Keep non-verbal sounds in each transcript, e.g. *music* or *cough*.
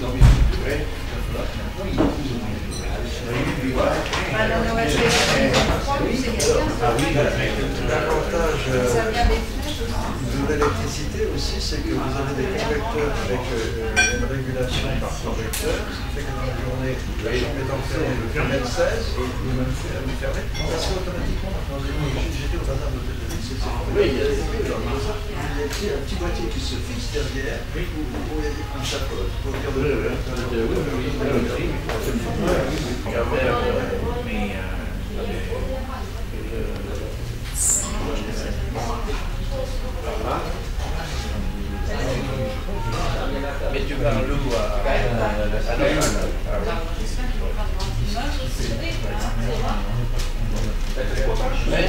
dormir structuré, il y l'électricité aussi, c'est que vous avez des convecteurs avec une régulation par convecteur, ce qui fait que dans la journée, la chambre est enfermée, le fermer 16 et vous même vous fermez, ça se fait automatiquement. J'étais au bazar de c'est Oui, il y a un petit boîtier qui se fixe derrière, où il y a un chapeau pour dire de Oui, oui, mais tu parles où à, la Mais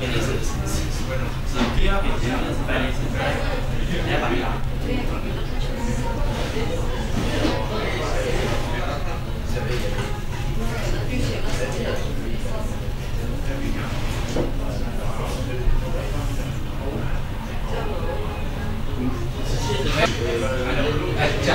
麻烦咕噜。奶奶，这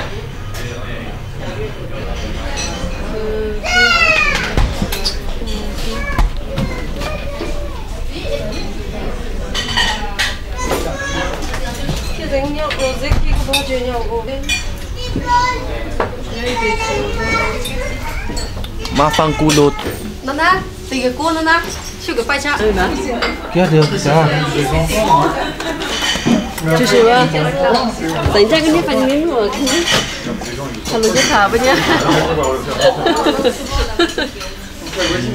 个锅奶奶，修个白茶。给他丢，行。就是我，等一下给你分给你我看看，他那个啥不见。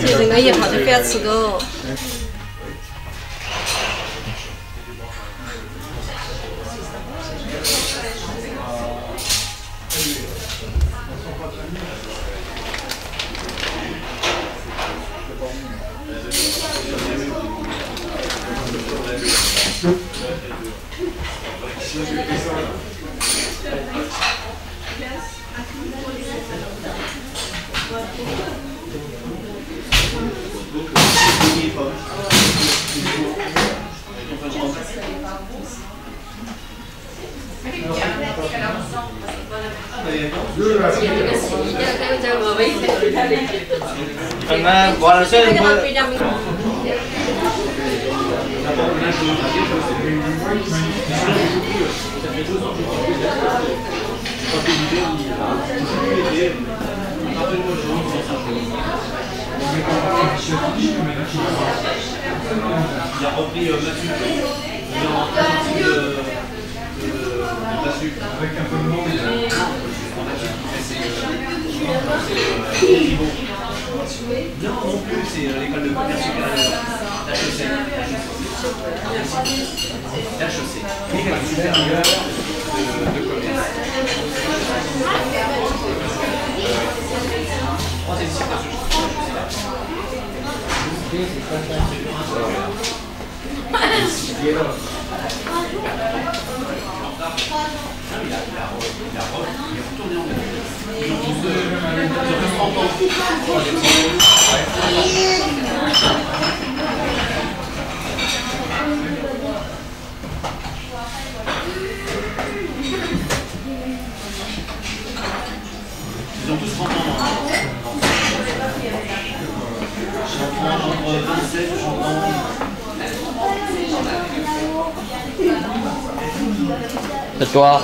这人家一下就敢吃个。Karena Il a repris euh, Mathieu. Il a repris de Mathieu. Avec un peu de monde. Non, non plus, c'est l'école de commerce supérieure. La chaussée. La chaussée. L'école supérieure de, commerce. Troisième je pas. Ils ont tous 30 ans. J'entends entre 27, j'entends. C'est toi.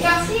Merci.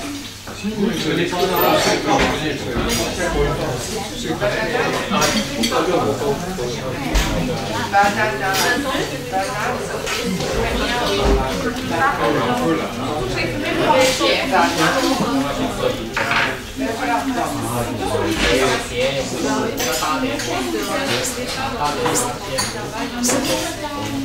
嗯。好的好的谢谢您的祝福嗯好的谢谢您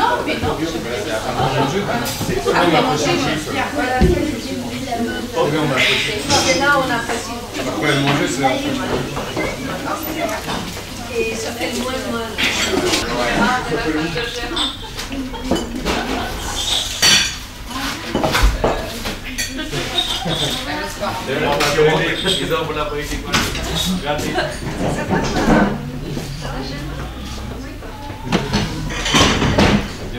Non, mais non, je ah, C'est là on apprécie. Après manger, c'est Et ça fait moins moins. Grazie. Si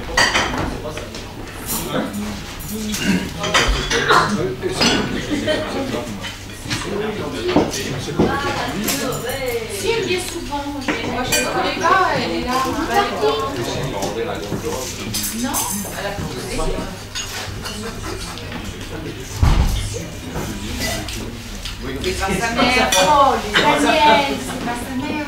elle vient souvent, moi je ne pas, elle est là. Non, elle a posé. C'est pas sa mère. Oh, c'est pas sa mère.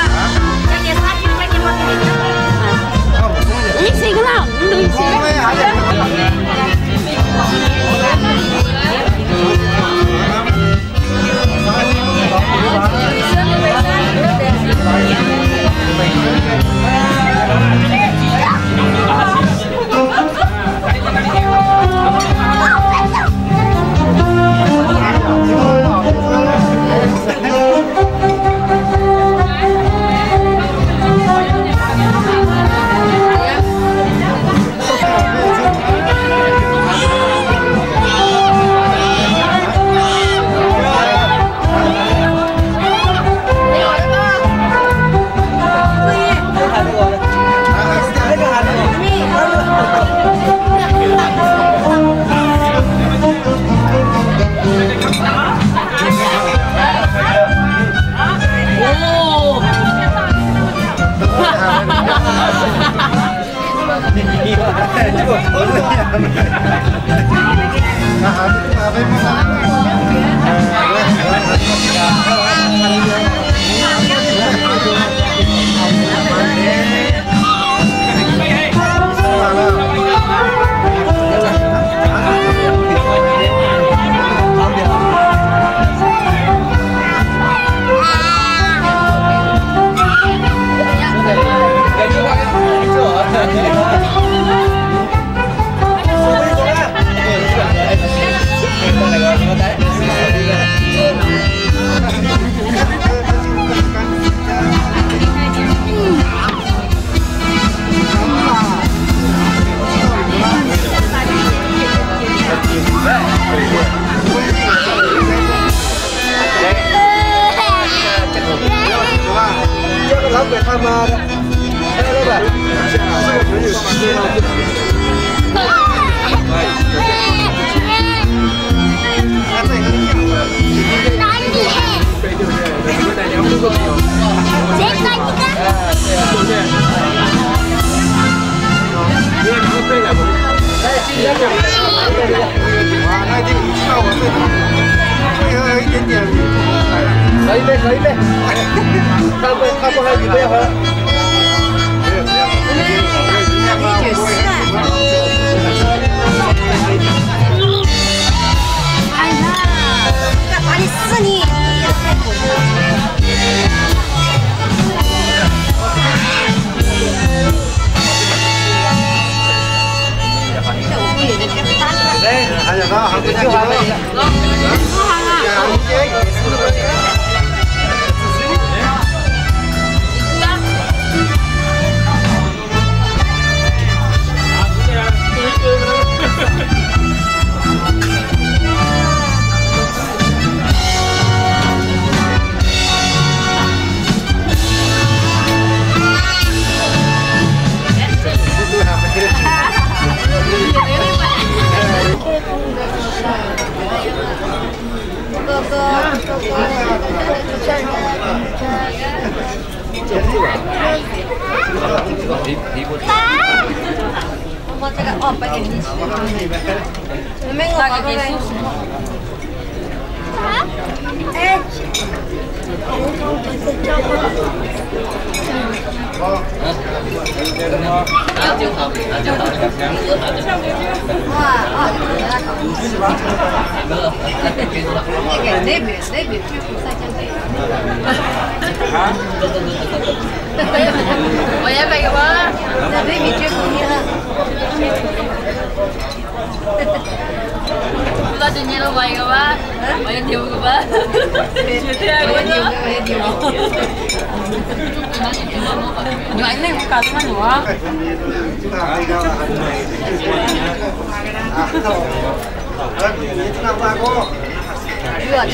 你从有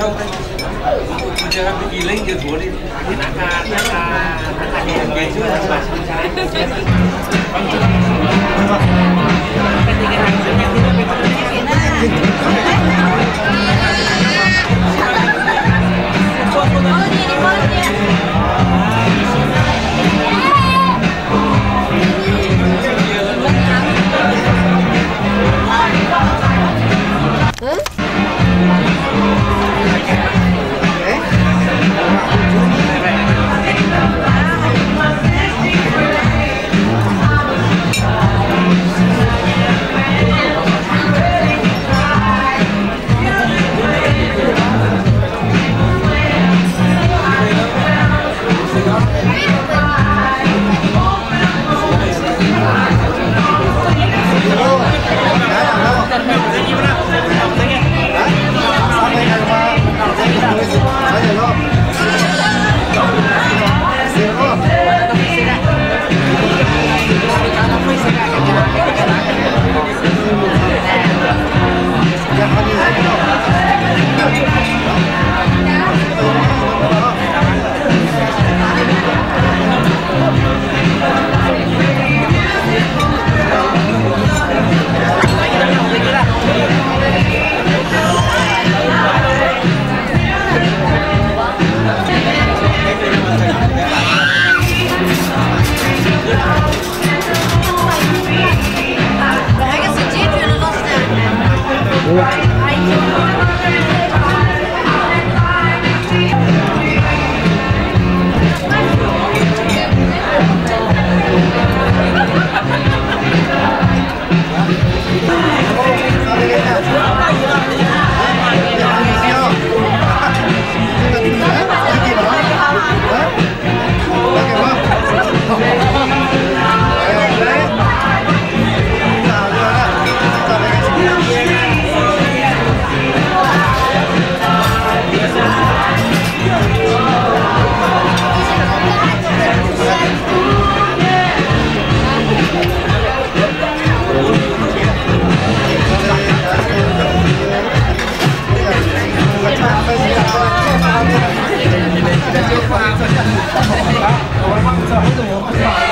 trong đây Tôi Oh. 这在就换我色现在就换口来我们换个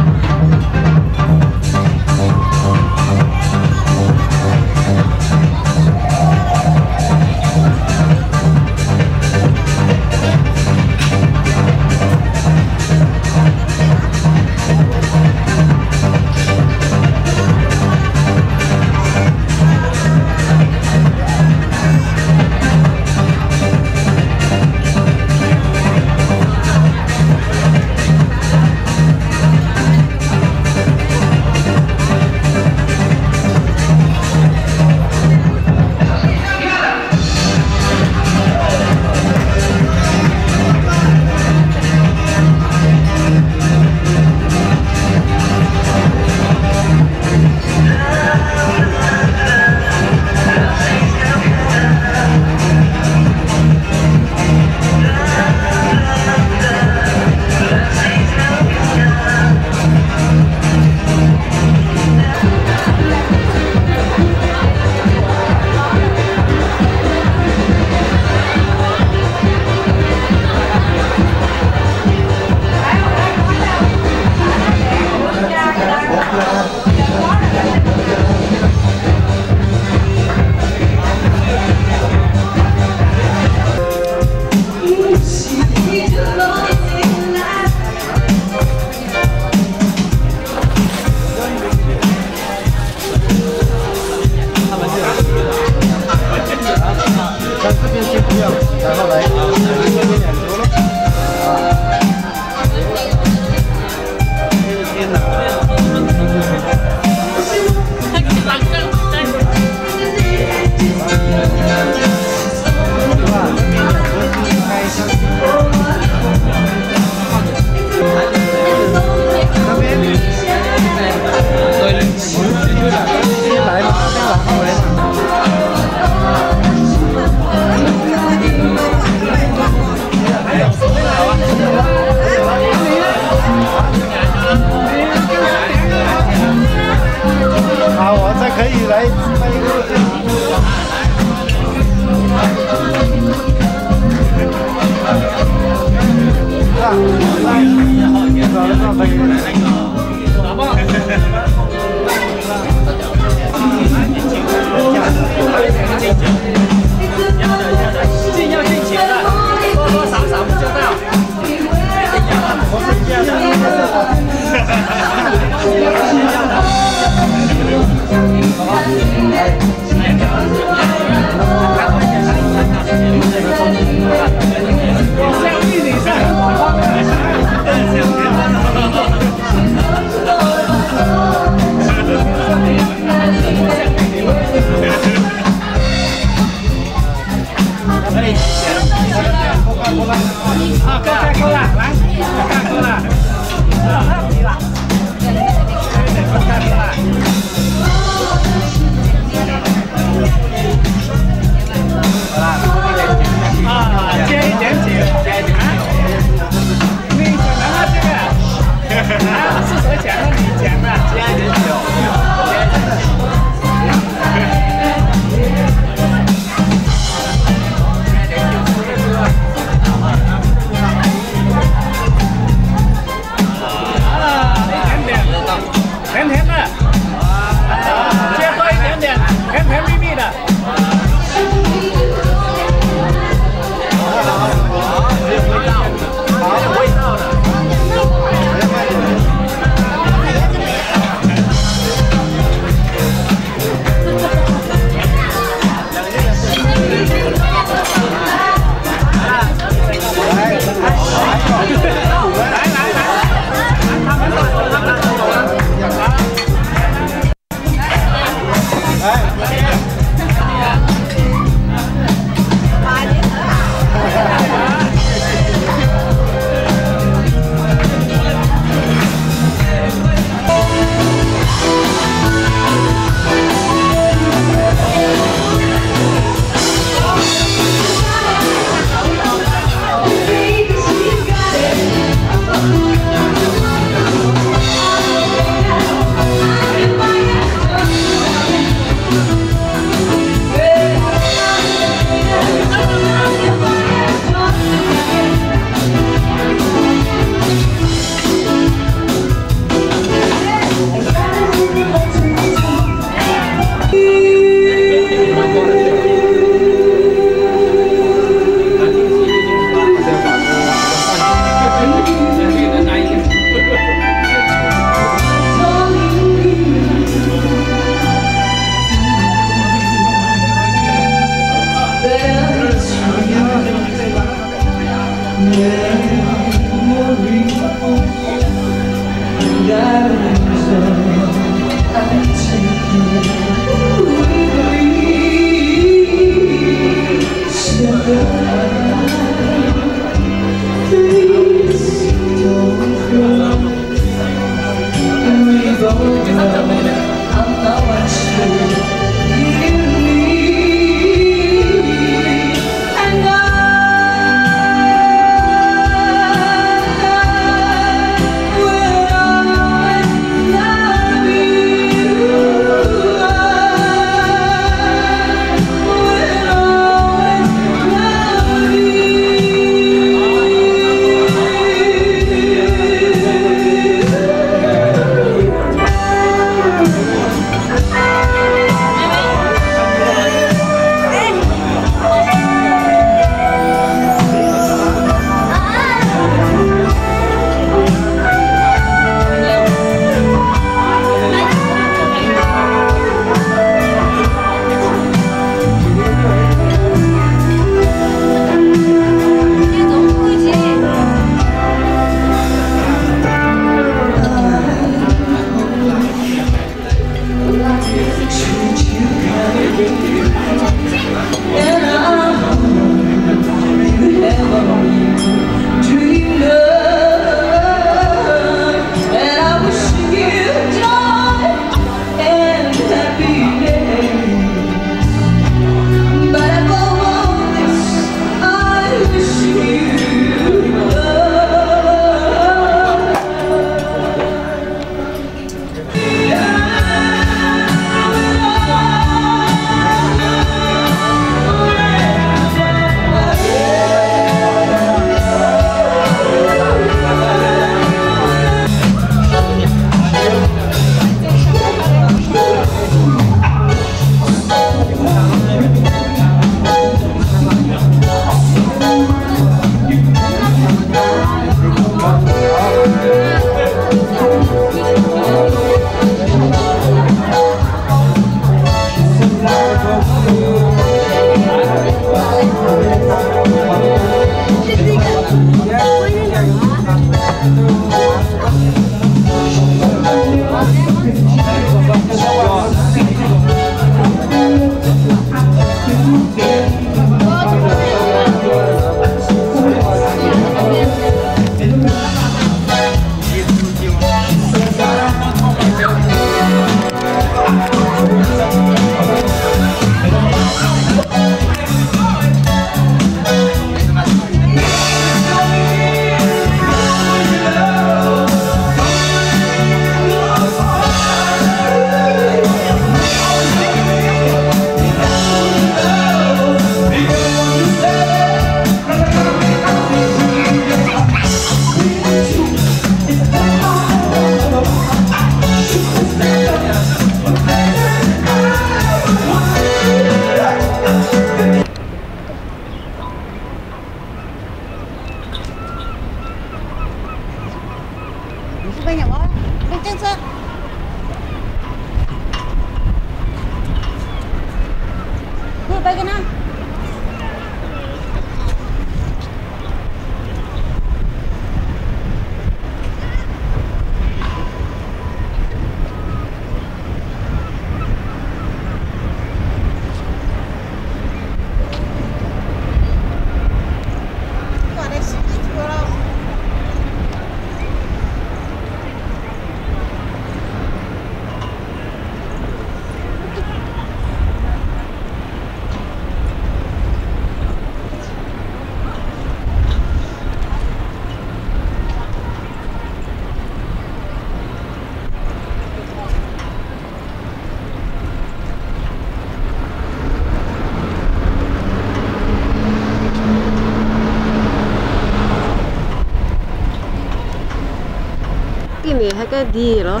cái hay cái đi đó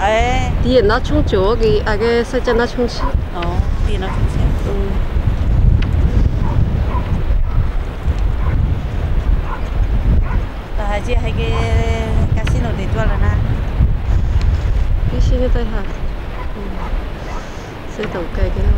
đi nó chung chỗ cái à cái xe cho nó chung chỗ, ờ đi nó chung chi là chị hay cái casino để cho là na casino tôi hả xe tàu cái cái đó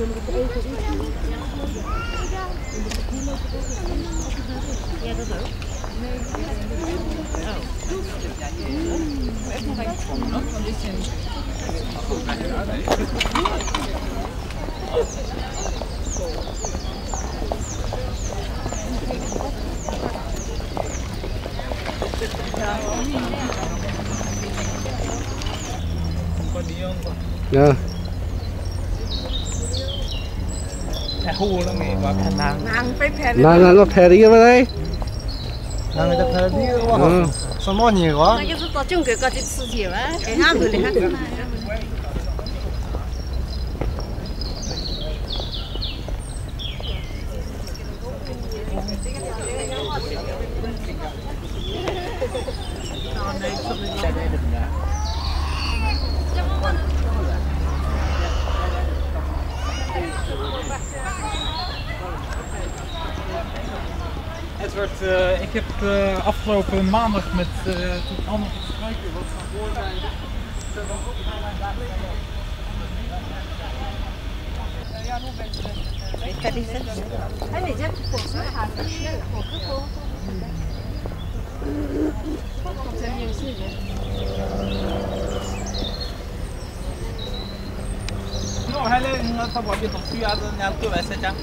Ja, dat ook. Nee. Oh. Echt nog even. Ja. Dạ. Là là nó thè đi vào đây. Là người ta thờ đi quá Ừ. Sao mò nhiều quá 那就是到中国搞的事情啊，给俺们的 maandag met uh, tot allemaal te wat gaan voorzijn. Ik niet Hij weet het,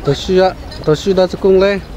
Tôi suy tôi suy đó cho cùng lên.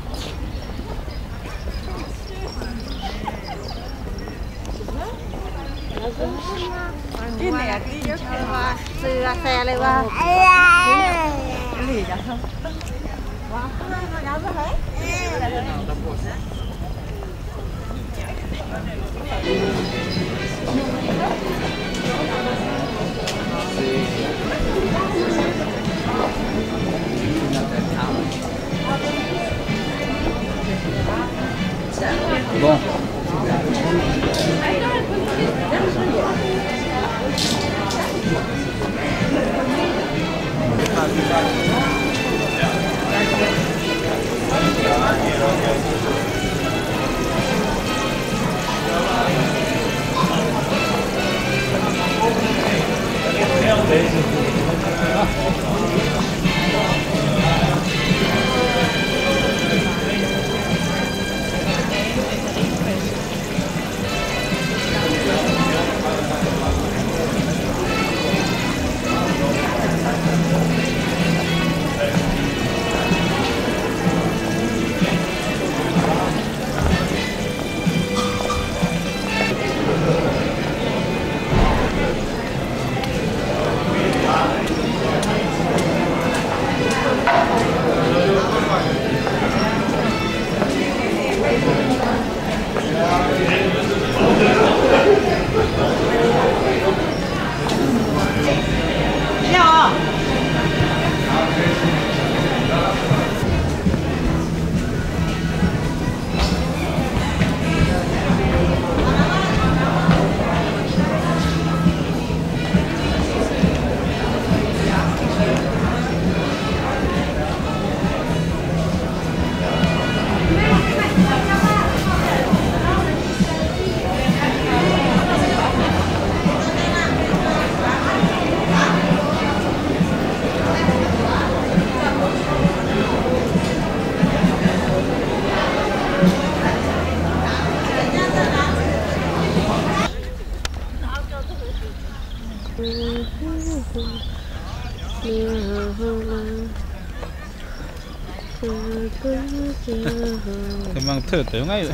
Thử 有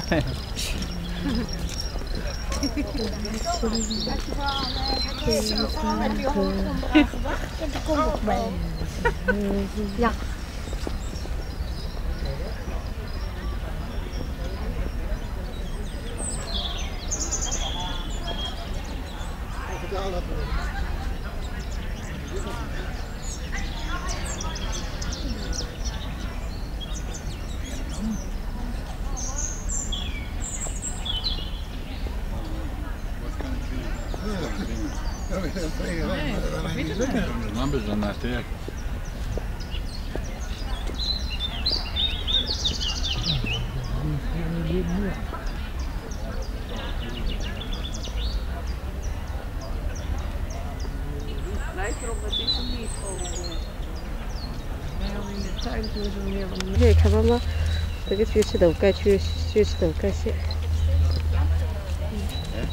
豆干，去去吃豆干些，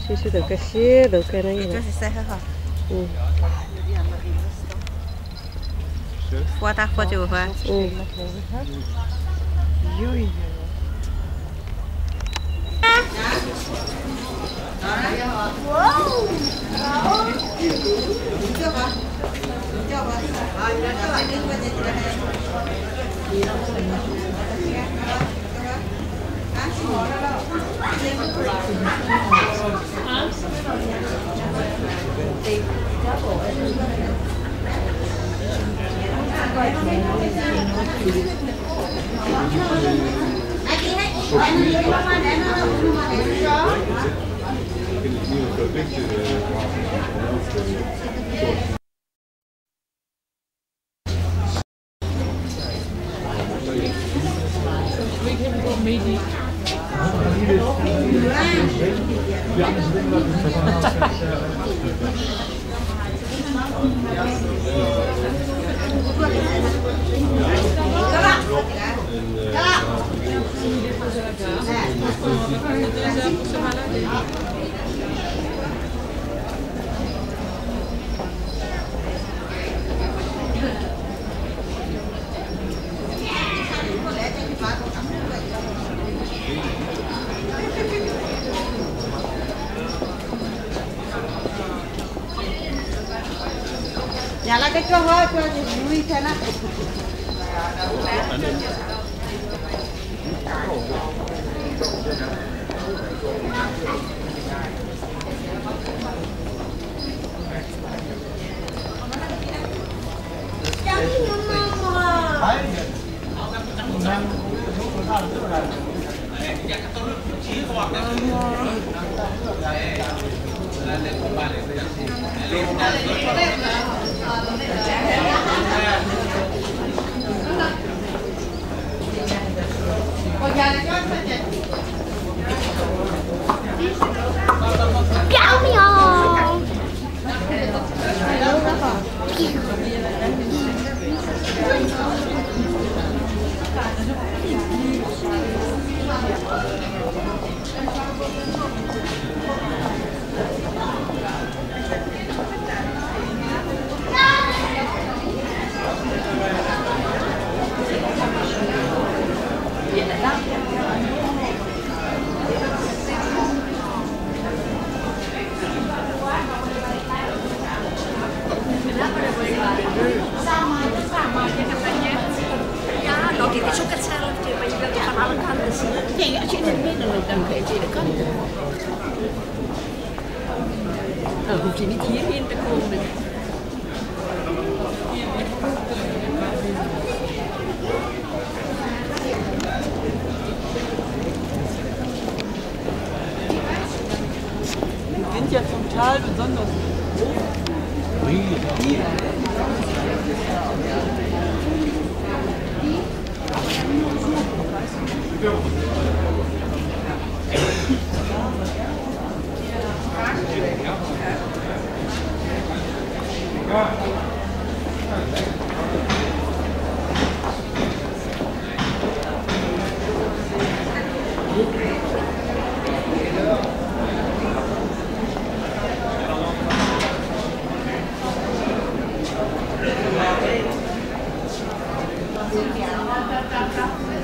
去吃豆干些，豆干那个，这是晒很好。嗯花大花就花。嗯。Köpek de.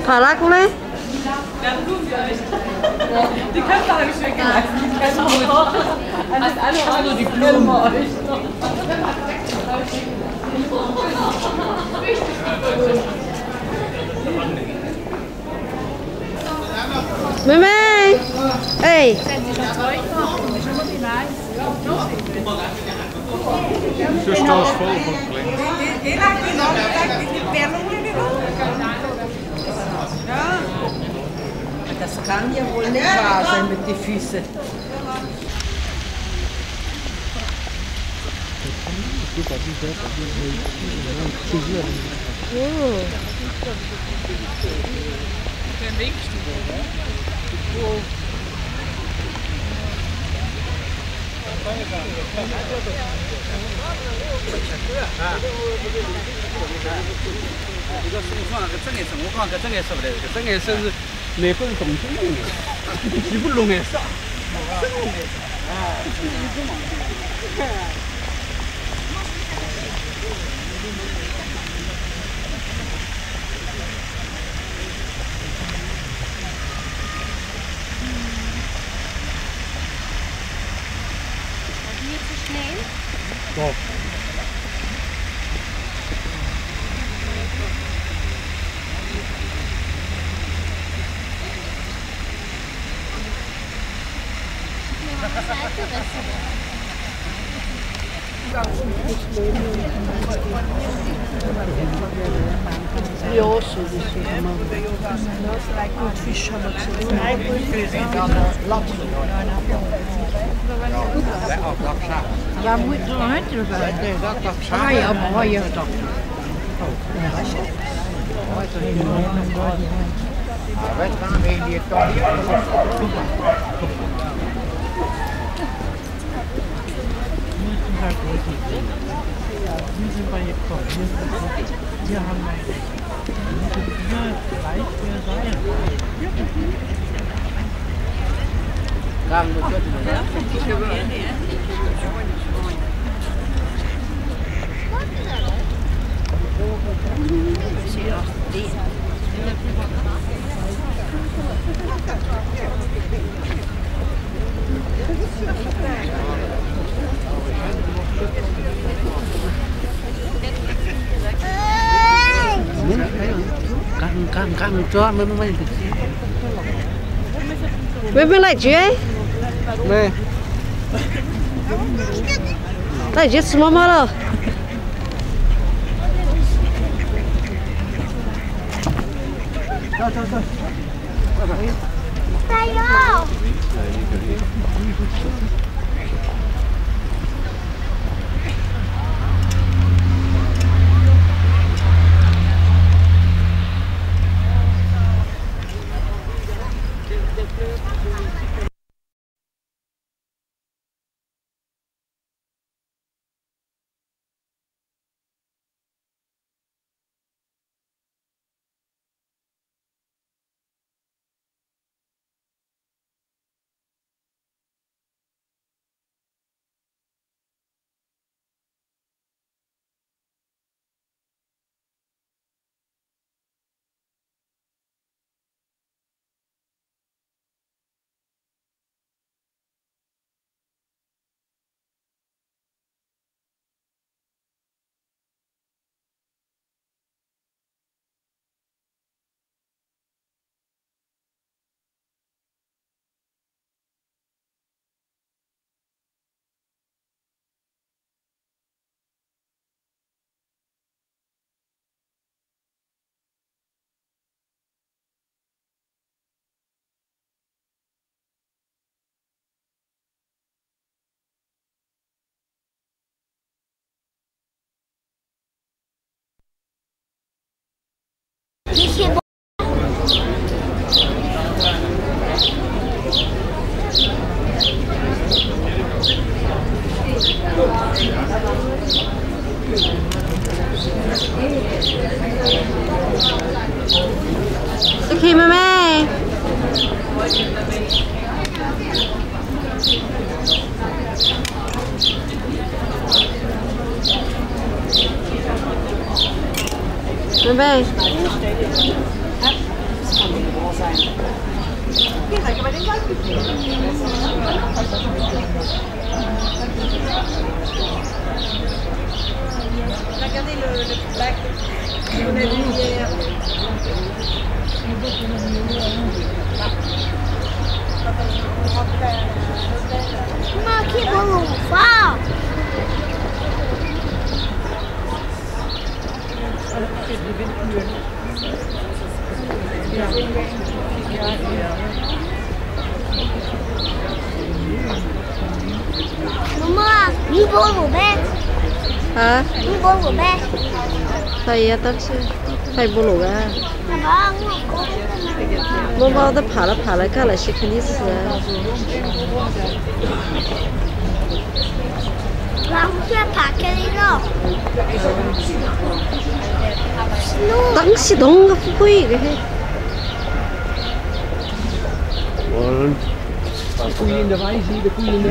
Parlak mı? Ganz Die kannst du alle schön gelassen. Die kannst du gut. Alles andere war nur die Blumen. Mamãe! Ei! Deixa eu estar aos fogo, Ele aqui não, ele tá aqui de pé não. Kleding. Das kann ja wohl nicht wahr sein mit den Füßen. 이 一个送饭，个真爱送我讲，个真爱舍不得，个真爱说是每个人动心的，皮肤弄爱啥？真爱啥？哎，一直忙。Oh. blad hierdoor. Ja, moet je eruit Nee, dat, dat zou Ah ja, maar je dat. Wij gaan weer die kant. Die sind bei ihr gekommen. Die haben meine. Die sind gleich für sein. Đang một chút rồi đó. căng căng căng cho mới mới mới mới lại chị ấy Mẹ Lại chứ small mà đâu Khi 我不露啊！都爬了爬了，干那些肯定是。当时爬肯定咯。当时东个不会的嘿。我，故意的，歪嘴的，不的。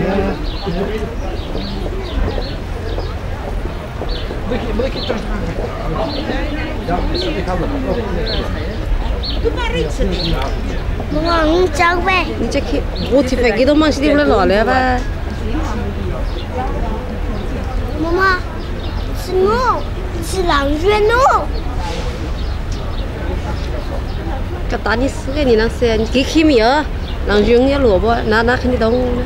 Mama, un chok ba. Un chok ki, wo thi pe ki to ma si di le lo le ba. Mama, si no, si lang yue no. Cái tani sữa này nó sẽ kí khi mi ở, lang yue nghe lúa bò, na na khi đi đông.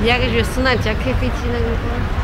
你那个就是那架开飞机那个。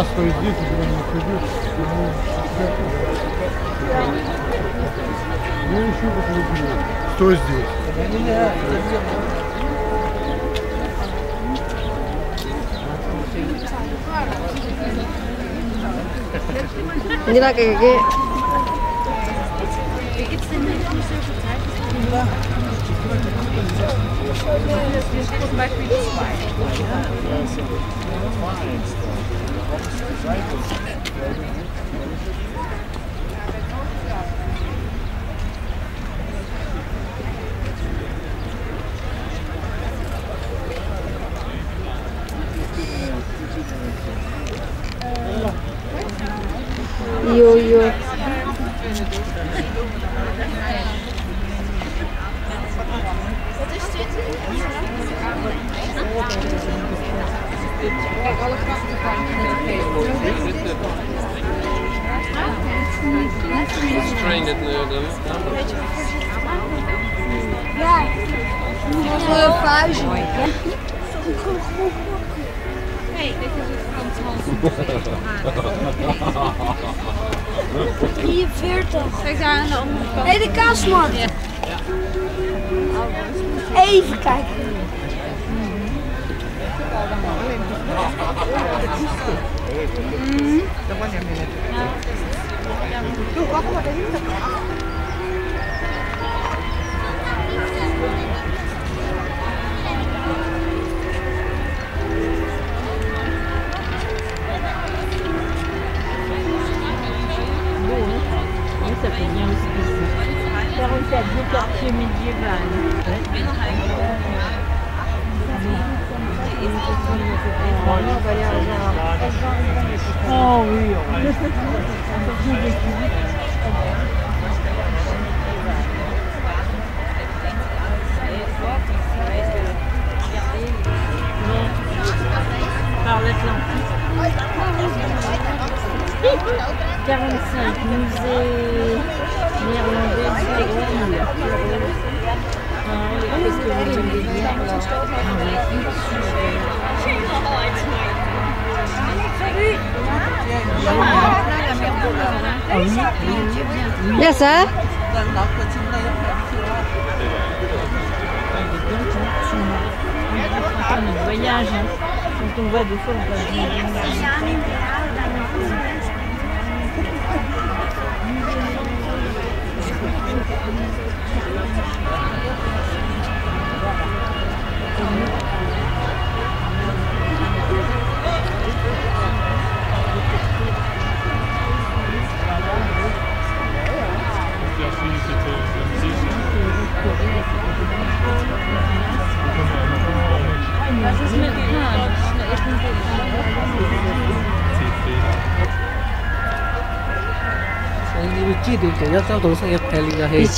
нас, то и здесь уже не сидит. Ну, еще подлюбил. Кто здесь? Да меня, Не надо, какие. Das ist zum Beispiel zwei. Thank you.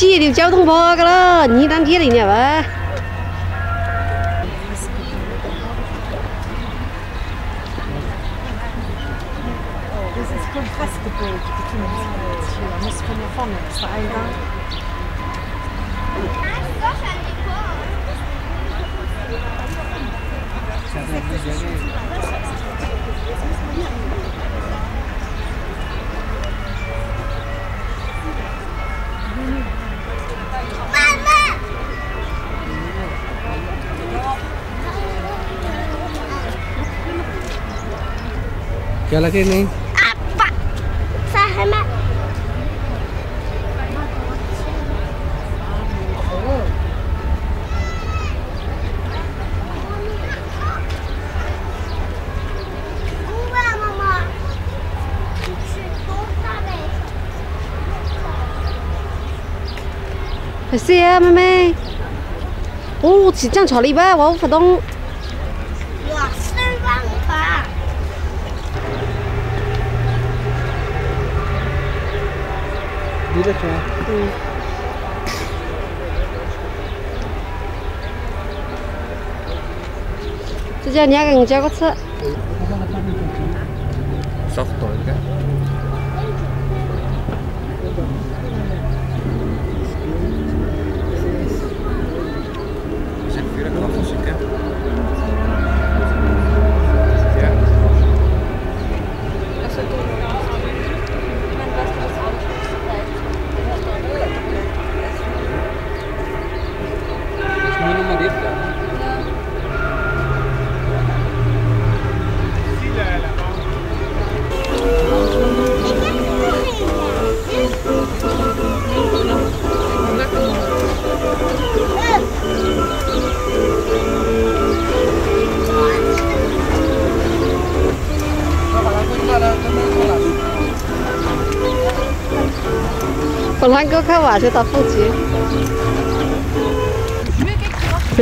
Peli lah. 你记得交通包个了，你当地的呢吧？क्या लगे नहीं phải xe mê mê ô chỉ chẳng chó lý ba wow phải đông 给你交个车。Soft toy kan? 本来哥开瓦就到附近。*laughs*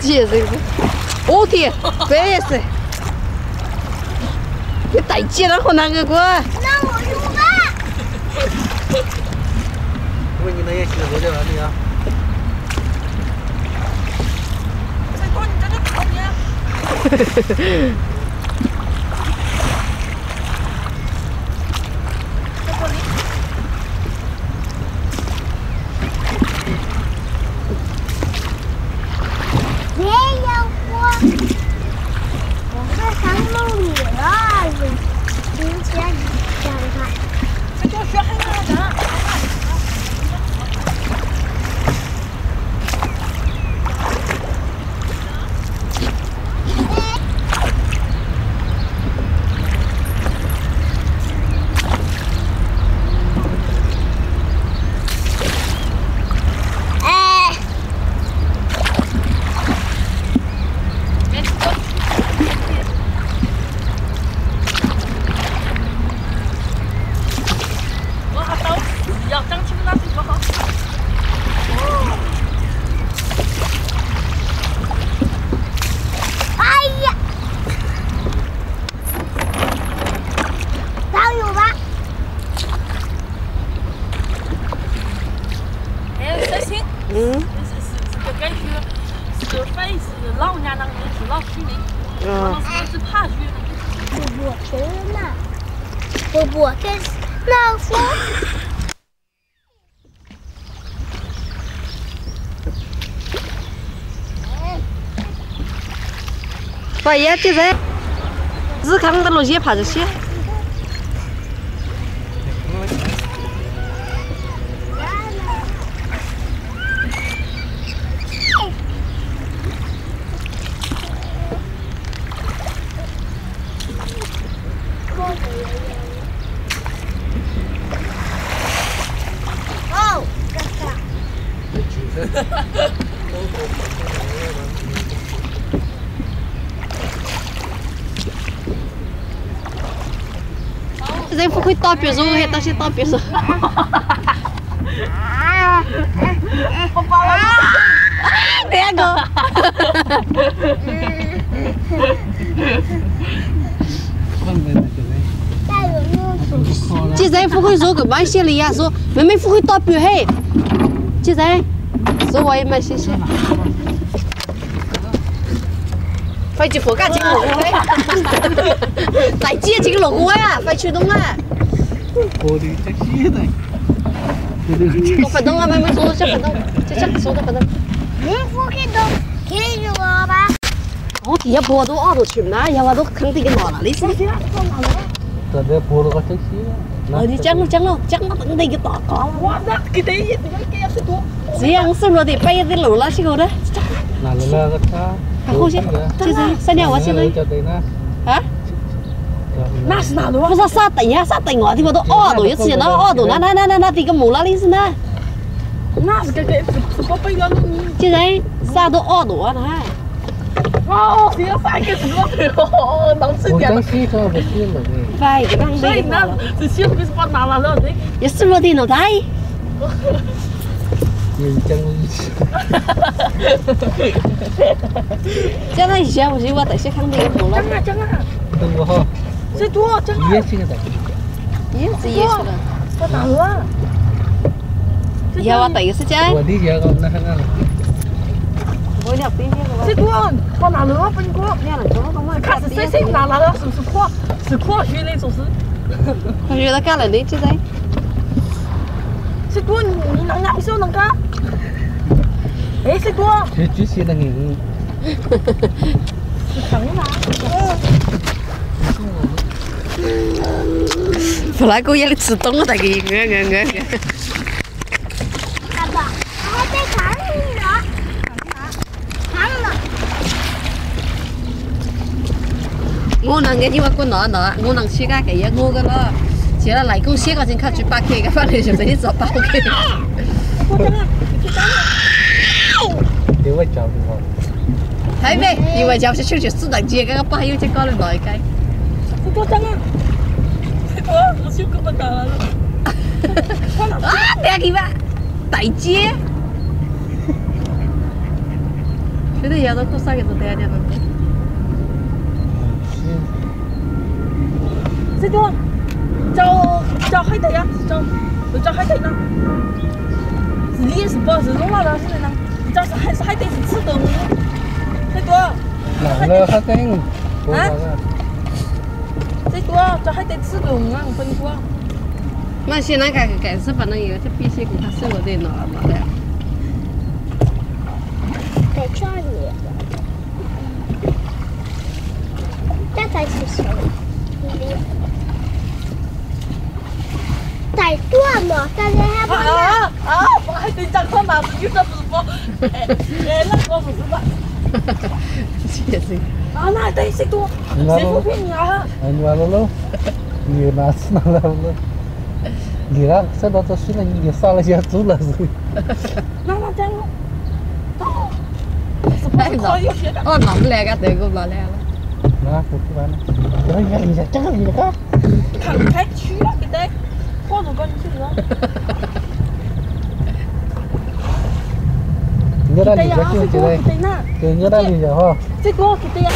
接这个，我天，白色，你带接了和那个过？那我用吧。问你那也写多少了你啊？フフフ。把烟点在，日看到路也爬着些。Ui, to biểu dụ hết, ta sẽ to biểu dụ Chị dạy phụ huynh dụ của bác sĩ lý à dụ Mấy mấy phụ huynh to biểu hết Chị dạy Dụ vậy mà xí xí phải chụp phố cả chính lỗ cuối đấy tại chia chính lỗ cuối à phải chụp đúng à Podem ter aqui, né? Chapadão, mas eu sou 어 뒤에 보아도 어로 춥나 야와도 큰데게 놀아 리스 근데 보러가 택시. 어디 짱로 짱로 짱로 근데 이게 떠까 와나 그때 이게 이렇게 해서 또? 지양 쓰러 돼 빨리 들어 올라시고 그래? 나를 나갔다 가고 싶어 진짜 사냥 왔어 너 那是哪路啊？不是啥等呀，啥等我的我都二度一次，那二度那那那那那这个木那里是呢？那是个个是宝贝了你。既然啥都二度啊，那。哦，这要三个是多对哦，能吃点。我讲西装不是了的。快个当所以那这西不是把拿了了的。也是我的脑袋。你讲意思。讲了一下，我就我在些看那个木了。讲啊讲啊。等我哈。这多，真的。椰子椰子椰子椰的，我打乱。要往第一时间。我理解个，那啥个。这多，我拿萝卜过，你看，这么多，看是谁谁拿拿的，是不是破？是破血的，就是。我觉得干了的，这人。这多，你拿两手能干？哎，这多。谁举起来，你。是疼吗？嗯。我来过，让你吃懂我给你。俺俺俺。爸爸，我还在厂你呢。好了。我能跟你们滚哪哪？我能吃家给药我个了。吃了来过四块钱卡，七八块，反正就给你做八块。因为交通。还咩？因为交通出去四大街，刚刚不还有只过来买鸡？我讲啊。就这么打完了啊？不要给我逮这个也是够晒的了这个找找海带呀找找海带呢。是你是不是弄完了是的呢你找是海是海带是吃的吗海带没有海带啊 Toi, 叫还得吃的啊，分过。那现在改改是不能有这必须给他收我的脑脑袋。得这里。这才是谁？在做嘛？大家还不啊啊啊！我还得长看哪子，你这不是不？*laughs* 哎哎，那我不是吧？也是。啊，那对谁多？谁不骗你啊？anh vào lâu nhiều là sao là lâu gì đó sau đó tôi suy là nhiều sao là giờ chú là gì 那那这样。哦。是不是可以学的？Ô nóng lẹ cái từ cũng là lẹ lắm. đó của các bạn rồi nhà gì chắc là gì đó 看开区了，给带。我如果你去了。nhớ ra 个大姐姐，姐姐，姐姐大姐姐哈。这个给对呀。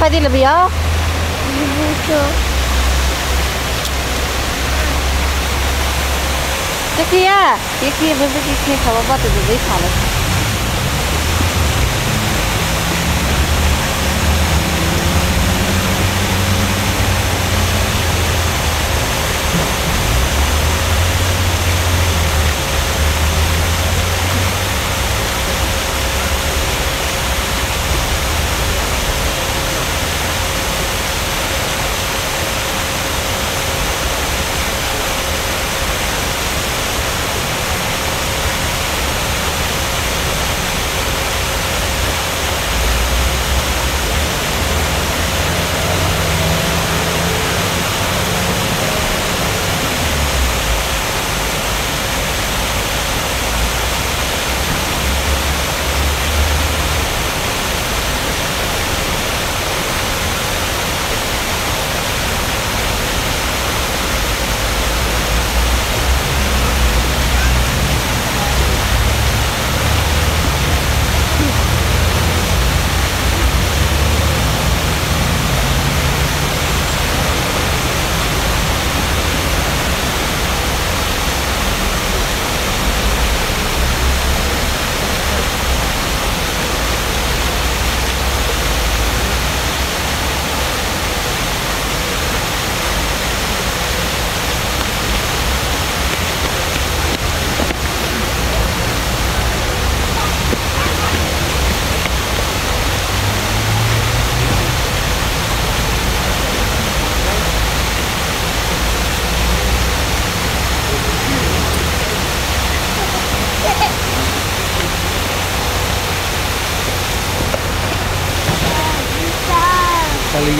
Apa di lebih ya? Bucu. देखिए देखिए बेबे देखिए खबर बात है बेबे खाने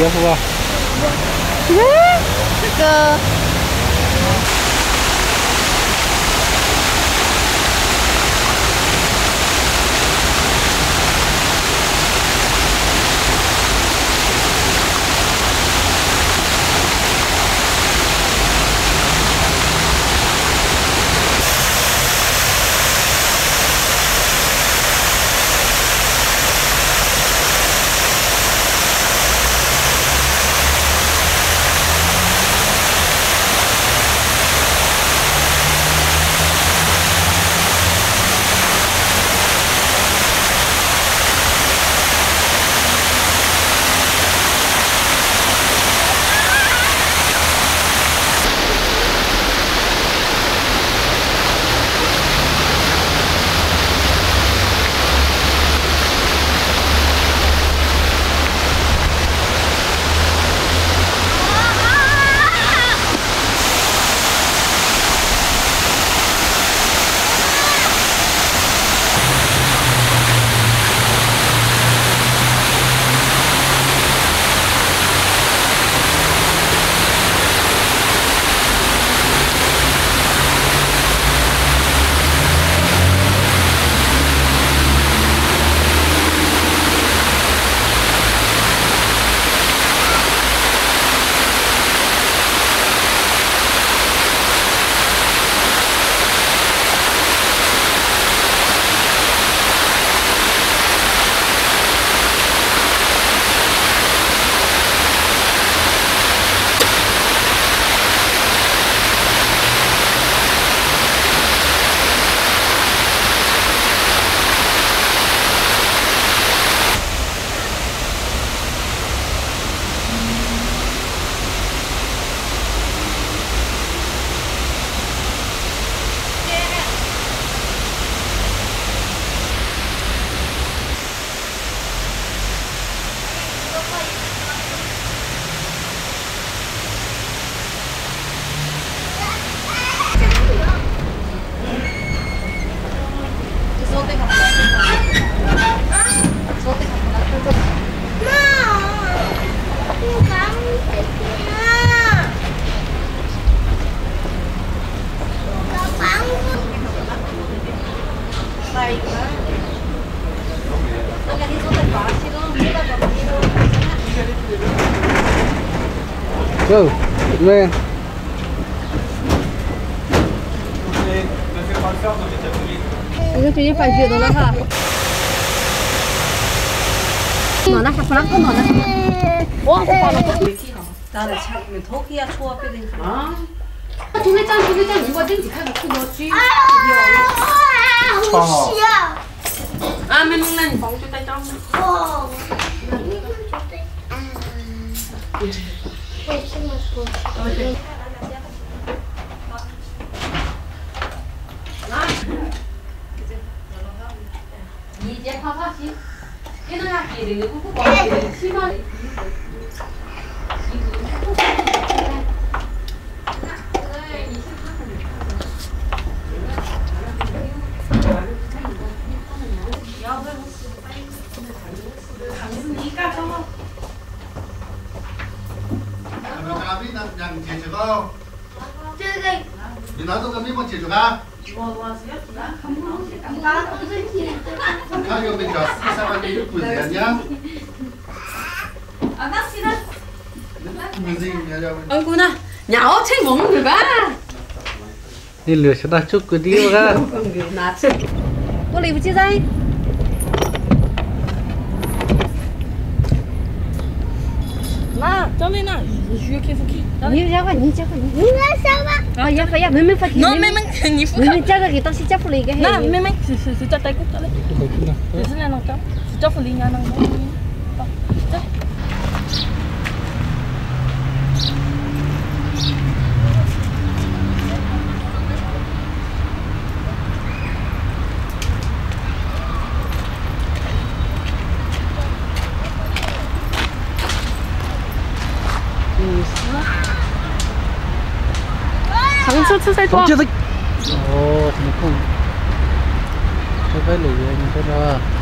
这个，看 ven. 하여 보니까 세상에 이렇게 되냐? 아, 나 싫어. Ông cô nè, nhỏ trên bóng người ba. Đi lừa sẽ đặt chút cứ đi ra. Cô lấy một chiếc dây. Mà, cho mình nào. Như ra qua, như ra qua. Như ra sao mà? À, ya phải ya, mình mình phải. Nó mình mình, mình chắc là cái tao sẽ chắc phải cái. Nè, mình mình, sự sự chắc tay cũng chắc đấy. 매매 스스 스자 tay cút tới. S스 lên nó cháu. Cho phụ lý nhà nó. 상추 추세 좋아. Chưa thích. Ồ, 除非里面你说的话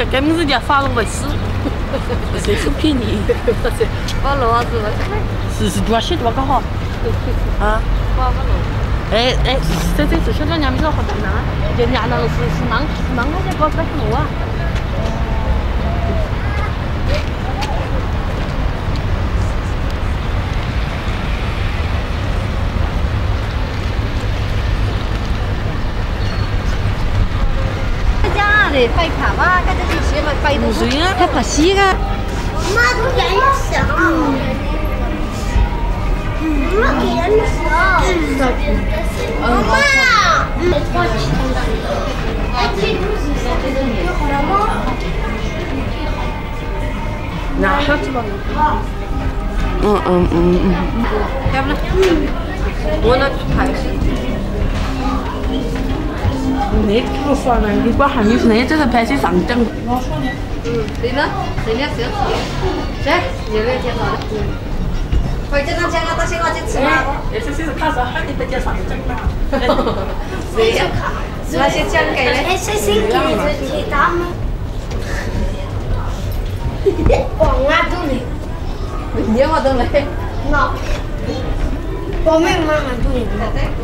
cái cái 名字叫发龙勿死，*laughs* 谁是骗你？*laughs* 发龙 *laughs* 是勿。是是多少钱多刚好？啊？哎哎，这这这现在伢们说好难啊，人家那个是是忙是忙那些搞不弄啊。得拜卡哇，跟着去学嘛，拜读书，还把西个。妈都给人手。妈给人手。妈。那好吃吗？嗯嗯嗯嗯。要不呢？我那去拍。래? 워낙 발시. 你不说呢？你管还没呢，这是拍起上证。 Ừ, đi nữa, đi nữa xíu. Chết, nhiều lên chết rồi. Phải chân ăn chân ta sẽ qua chết xíu. 也是是看着还得拍上证呢。 Gì á? Là sẽ chân cái đấy. Ê, sẽ xin kì rồi thì tắm. Bỏ nga tu này. Mình nhớ mà tôi lấy. Ngọc. Bỏ mẹ mà mà tu này. Wow,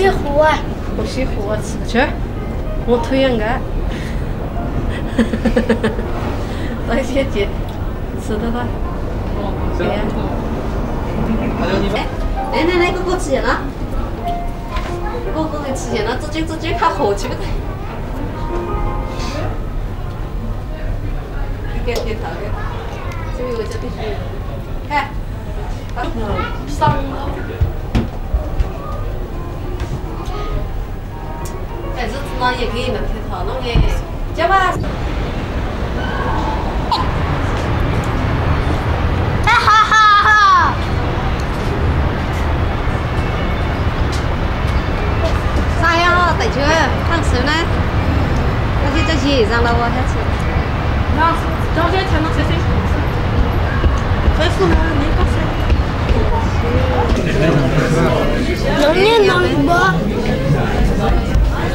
西湖啊，我西湖我，吃去，我推荐个，哈哈哈，姐吃的吧，哦，对呀、来来来，哥哥吃咸了，哥哥来吃咸了，走进走，看火气不得。点点的，这个叫必须。看，把上了。也可以嘛挺好弄的行吧哈哈哈等车放手呢那就这些也让到我开去那是照片才能学习复我你告诉能念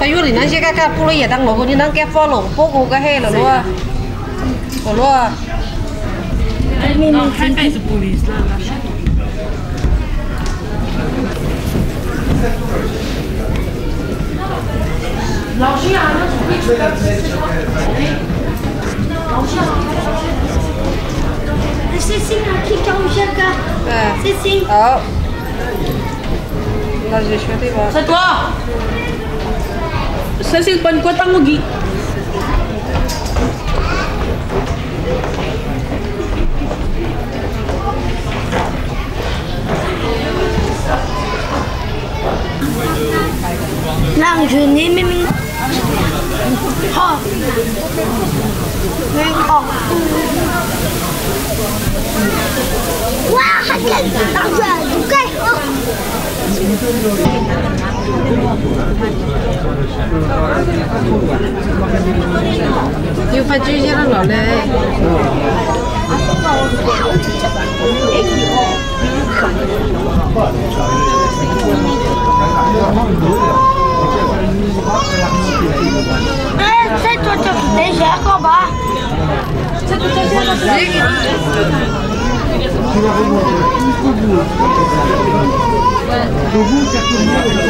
他院里那些看看不也当萝卜，你能给放萝卜个个黑了咯，好咯。老师啊，那准备出的吃什么？老师啊，那谢欣啊，去找一下哥。嗯，谢。好。那就确定吧。小朵。Sa cellphone ko, tangugi. Nang juni miming ha? Miming ha wah hasil tangga juga oh. 要发猪先啦，落嚟。哎，再坐坐，等一下，好吧。再坐坐，再坐坐。Je vous remercie.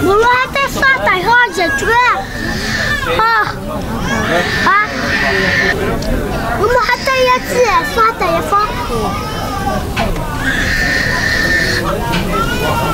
我拉的沙袋好热出来，啊啊！我们还带一只沙袋也放。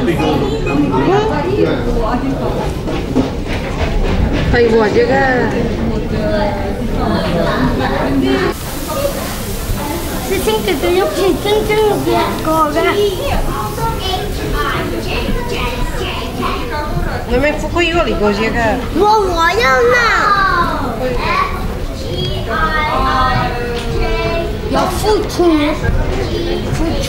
嗯好的嗯好的嗯好的嗯好的嗯好的嗯好的好的谢谢我我要闹要付出付出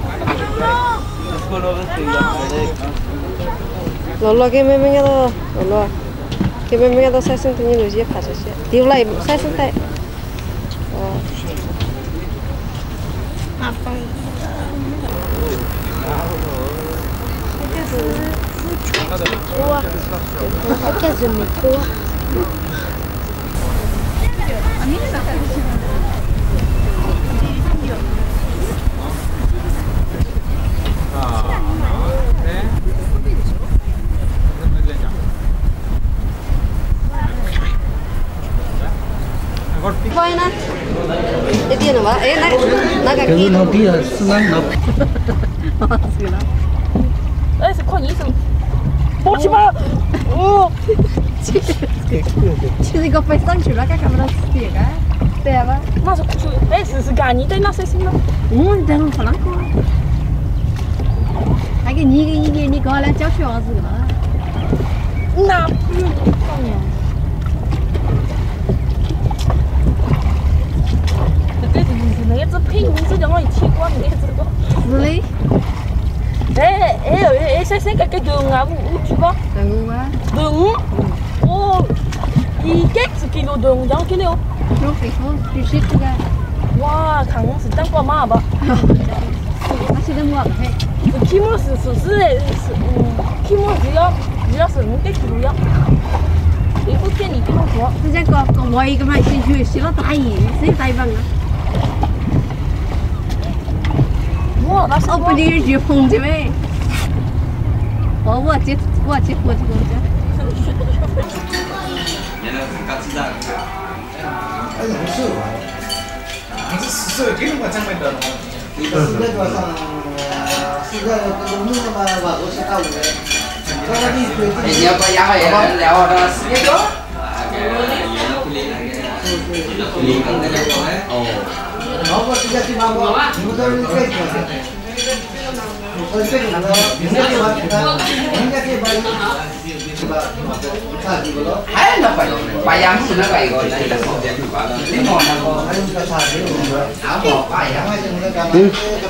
놀러 개매명이다 놀러 개매명이다 살순 등이 노지에 가졌어 디올라 살순 때 아빠 좋아 어떻게 좀 좋아 아니 나 呢！这天？哎，个？个？老天啊，是难弄。哈哈哈！哎，说快点，松！boss！哦，其实一个排长出来，他敢不让死别个？对吧？那是，哎，试试看，你对那谁行吗？嗯，对，我怕那个。那个女的，你过来教训儿子个。那不用你管。个只配名字叫我一起过，你个只个。是嘞。哎哎哟，哎先先个个队伍啊，五五去吧。队伍啊。队伍。哦，一个只几多队伍？叫我去了。有飞虫，有蜘蛛个。哇，看我是当过马吧。*laughs* 那现在没了。是起码是是是是，嗯，起码是要是要是五个几多要。你不见你这么说，这家哥跟我一个嘛，先去洗了大衣，先带饭了。我那时候不就去捧的呗？我接我接我去捧的。你那个工资单，哎呀，我收，收几张没得了？你收那个什么，收那个工资单嘛，把我收太乌了。你那个怪洋的，对吧？对呀，哦，那收多少？啊，对呀，那不厉害。payam tu nak baik kau nak tak mau jadi kau ni mau nak kau kan tak sahaja kau mau payam aja nak kamu ada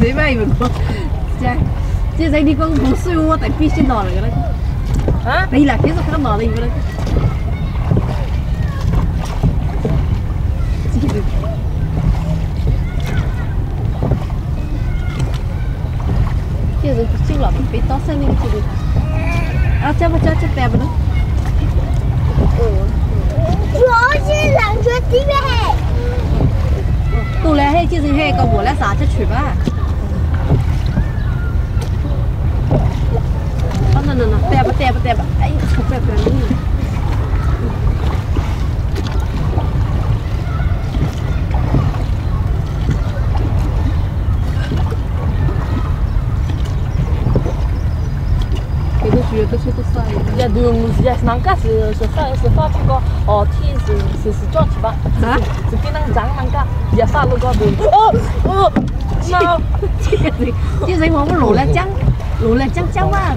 谁卖鱼不？这这在你讲不是我在必须拿了个了。啊？没了，其实他拿了一个了。这人不修了，被刀山那个这个。啊，这不这这白不呢？我是两个鸡呗。都来嘿，就是嘿，搞我来啥去取吧。Oh, no, no, no. Teba, teba, teba. Ai, desculpa, pra mim. Ia du muzia semangka se se fa se fa tu ko o ti se se se jo ti ba. Ha? Se pi nang zang mangka. Ia fa lu ko bu. Oh! Oh! No. 这个这个我们老了江，老了江江啊。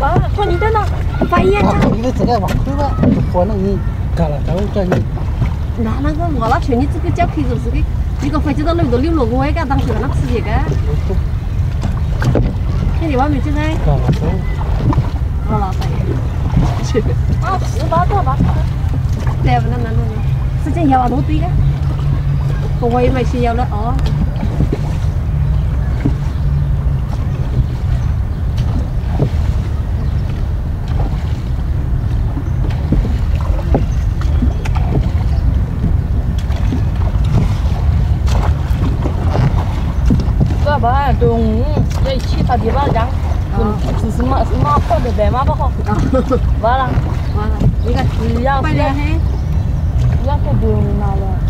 Bán, thôi như thế nào? phải ya 啊 trắng 你这个往后了可能你干了咱们这你那那个我那去你这个叫皮就是个，你个飞机到那头溜落我也敢当时那吃这个，那你外面现在干了都好了，大爷，去，啊，十八个吧，对不？那那那那，是这要啊多对的，我也没需要了哦。个个吧，中这去他地方讲，只是嘛是嘛跑的白嘛不好，完了完了，你看要不要，不，要给中拿了。